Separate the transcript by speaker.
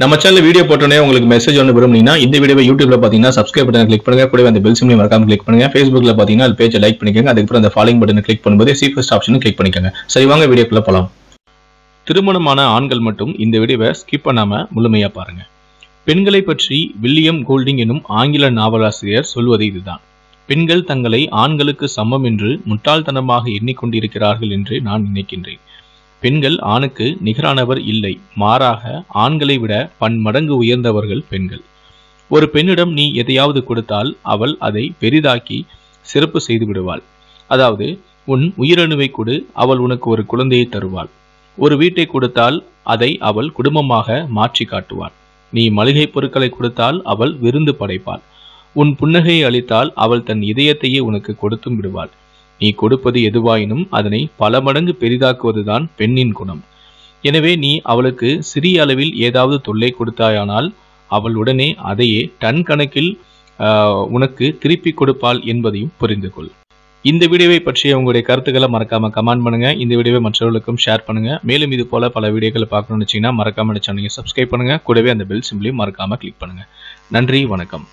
Speaker 1: நம்ம channel video போட்டோன்னே உங்களுக்கு மெசேஜ் ஒன்று விரும்புனீங்கன்னா இந்த வீடியோ யூடியூப்ல பார்த்தீங்கன்னா சப்ஸ்கிரைப் பட்டன் கிளிக் பண்ணுங்க. கூட அந்த பெல் சிம்லையும் மறக்காம கிளிக் பண்ணுங்க. ஃபேஸ்புக்ல பார்த்தீங்கன்னா அது பேஜை லைக் பண்ணிக்கோங்க. அதுக்கப்புறம் அந்த ஃபாலோயிங் பட்டனை கிளிக் பண்ணும்போது சி ஃபர்ஸ்ட் ஆப்ஷனும் கிளிக் பண்ணிக்கோங்க. சரி வாங்க வீடியோக்குள்ள போலாம். திருமணமான ஆண்கள் மட்டும் இந்த வீடியோவை ஸ்கிப் பண்ணாமல் முழுமையாக பாருங்க. பெண்களை பற்றி வில்லியம் கோல்டிங் எனும் ஆங்கில நாவலாசிரியர் சொல்வது இதுதான். பெண்கள் தங்களை ஆண்களுக்கு சமம் என்று முட்டாள்தனமாக எண்ணிக்கொண்டிருக்கிறார்கள் என்று நான் நினைக்கின்றேன். பெண்கள் ஆணுக்கு நிகரானவர் இல்லை. மாறாக ஆண்களை விட பன்மடங்கு உயர்ந்தவர்கள் பெண்கள். ஒரு பெண்ணிடம் நீ எதையாவது கொடுத்தால் அவள் அதை பெரிதாக்கி சிறப்பு செய்து விடுவாள். அதாவது உன் உயிரணுவை கொடு அவள் உனக்கு ஒரு குழந்தையை தருவாள். ஒரு வீட்டை கொடுத்தால் அதை அவள் குடும்பமாக மாற்றி காட்டுவாள். நீ மளிகை பொருட்களை கொடுத்தால் அவள் விருந்து படைப்பாள். உன் புன்னகையை அளித்தால் அவள் தன் இதயத்தையே உனக்கு கொடுத்தும் விடுவாள். நீ கொடுப்பது எதுவாயினும் அதனை பல மடங்கு பெரிதாக்குவதுதான் பெண்ணின் குணம். எனவே நீ அவளுக்கு சிறிய அளவில் ஏதாவது தொல்லை கொடுத்தாயானால் அவள் உடனே அதையே டன் கணக்கில் உனக்கு திருப்பி கொடுப்பாள் என்பதையும் புரிந்து கொள். இந்த வீடியோவை பற்றிய உங்களுடைய கருத்துக்களை மறக்காம கமெண்ட் பண்ணுங்க. இந்த வீடியோவை மற்றவர்களுக்கும் ஷேர் பண்ணுங்க. மேலும் இது போல பல வீடியோக்களை பார்க்கணும்னு வச்சிங்கன்னா மறக்காம சேனலையும் சப்ஸ்கிரைப் பண்ணுங்க. கூடவே அந்த பெல் சிம்பிளையும் மறக்காம கிளிக் பண்ணுங்க. நன்றி வணக்கம்.